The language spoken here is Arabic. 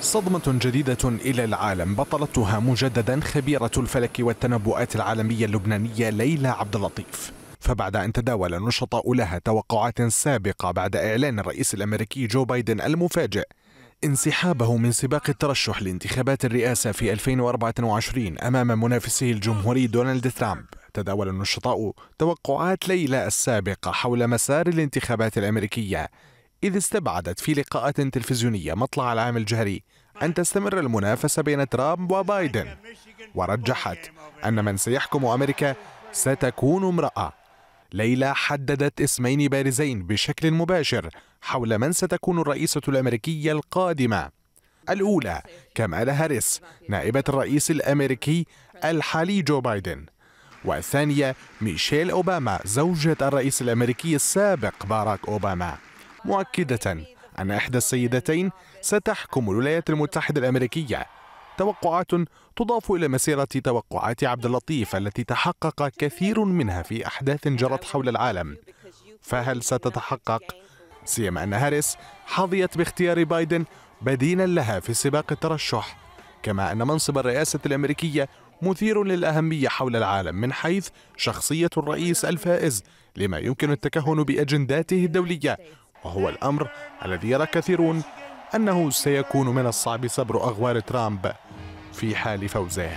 صدمة جديدة إلى العالم. بطلتها مجددا خبيرة الفلك والتنبؤات العالمية اللبنانية ليلى عبد اللطيف. فبعد أن تداول النشطاء لها توقعات سابقة بعد إعلان الرئيس الأمريكي جو بايدن المفاجئ انسحابه من سباق الترشح لانتخابات الرئاسة في 2024 أمام منافسه الجمهوري دونالد ترامب. تداول النشطاء توقعات ليلى السابقة حول مسار الانتخابات الأمريكية. إذ استبعدت في لقاءات تلفزيونية مطلع العام الجاري أن تستمر المنافسة بين ترامب وبايدن ورجحت أن من سيحكم أمريكا ستكون امرأة. ليلى حددت اسمين بارزين بشكل مباشر حول من ستكون الرئيسة الأمريكية القادمة. الأولى كامالا هاريس نائبة الرئيس الأمريكي الحالي جو بايدن. والثانية ميشيل أوباما زوجة الرئيس الأمريكي السابق باراك أوباما. مؤكدة أن إحدى السيدتين ستحكم الولايات المتحدة الأمريكية. توقعات تضاف إلى مسيرة توقعات عبد اللطيف التي تحقق كثير منها في أحداث جرت حول العالم. فهل ستتحقق؟ سيما أن هاريس حظيت باختيار بايدن بديلا لها في سباق الترشح. كما أن منصب الرئاسة الأمريكية مثير للأهمية حول العالم من حيث شخصية الرئيس الفائز لما يمكن التكهن بأجنداته الدولية وهو الأمر الذي يرى كثيرون أنه سيكون من الصعب صبر أغوار ترامب في حال فوزه.